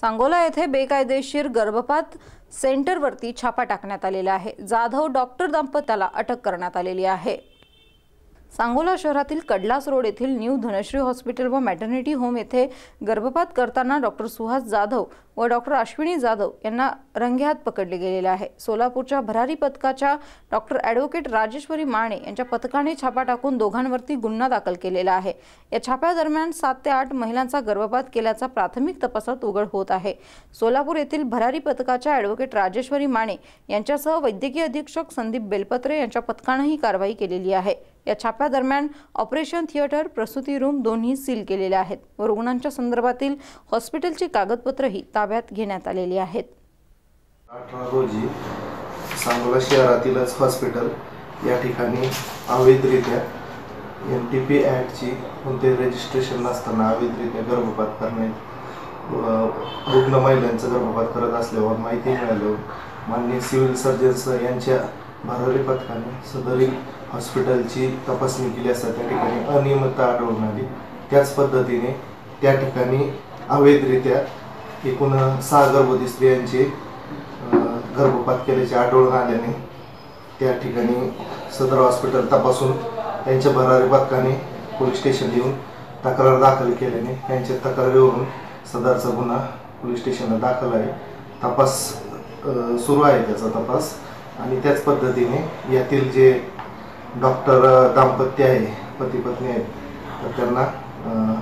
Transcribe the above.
सांगोला येथे बेकायदेशीर गर्भपात सेंटरवरती छापा टाकण्यात आलेला आहे. जाधव डॉक्टर दाम्पत्याला अटक करण्यात आलेली आहे. सांगोला शहरातील कडलास रोड येथील न्यू धनश्री हॉस्पिटल व मॅटर्निटी होम येथे गर्भपात करताना डॉक्टर सुहास जाधव व डॉक्टर अश्विनी जाधव यांना रंगेहात पकडले गेलेले आहे. सोलापूरच्या भरारी पथकाच्या डॉक्टर ॲडव्होकेट राजेश्वरी माने यांच्या पथकाने छापा टाकून दोघांवरती गुन्हा दाखल केलेला आहे. या छाप्यादरम्यान सात ते आठ महिलांचा गर्भपात केल्याचा प्राथमिक तपासात उघड होत आहे. सोलापूर येथील भरारी पथकाच्या ॲडव्होकेट राजेश्वरी माने यांच्यासह वैद्यकीय अधीक्षक संदीप बेलपत्रे यांच्या पथकानं ही कारवाई केलेली आहे. या छाप्यादरम्यान ऑपरेशन थिएटर प्रसूती रूम दोन्ही सील केलेले आहेत व रुग्णांच्या संदर्भातील हॉस्पिटलची कागदपत्रही ताब्यात घेण्यात आलेली आहेत. अठरा रोजी सांगोला शहरातीलच हॉस्पिटल या ठिकाणी अवैधरित्या एन टी पी ॲक्टची कोणते रजिस्ट्रेशन नसताना अवैधरित्या गर्भपात करणे व रुग्ण महिलांचा गर्भपात करत असल्यावर माहिती मिळाल्यावर माननीय सिव्हिल सर्जन्स यांच्या भरारी पथकाने सदरील हॉस्पिटलची तपासणी केली असता त्या ठिकाणी अनियमितता आढळून आली. त्याच पद्धतीने त्या ठिकाणी अवैधरित्या एकूण सहा गर्भवती स्त्रियांचे गर्भपात केल्याचे आढळून आल्याने त्या ठिकाणी सदर हॉस्पिटल तपासून त्यांच्या भरारी पथकाने पोलीस स्टेशन येऊन तक्रार दाखल केल्याने त्यांच्या तक्रारीवरून सदरचा गुन्हा पोलीस स्टेशनला दाखल आहे. तपास सुरू आहे त्याचा तपास. आणि त्याच पद्धतीने यातील जे डॉक्टर दाम्पत्य आहे पती पत्नी आहेत तर त्यांना